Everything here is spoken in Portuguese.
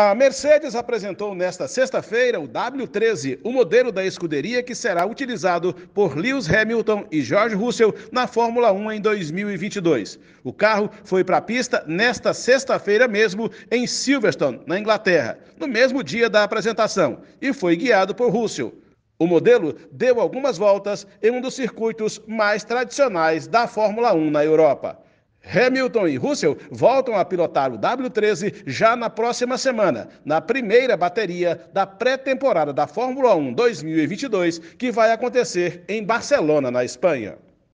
A Mercedes apresentou nesta sexta-feira o W13, o modelo da escuderia que será utilizado por Lewis Hamilton e George Russell na Fórmula 1 em 2022. O carro foi para a pista nesta sexta-feira mesmo em Silverstone, na Inglaterra, no mesmo dia da apresentação, e foi guiado por Russell. O modelo deu algumas voltas em um dos circuitos mais tradicionais da Fórmula 1 na Europa. Hamilton e Russell voltam a pilotar o W13 já na próxima semana, na primeira bateria da pré-temporada da Fórmula 1 2022, que vai acontecer em Barcelona, na Espanha.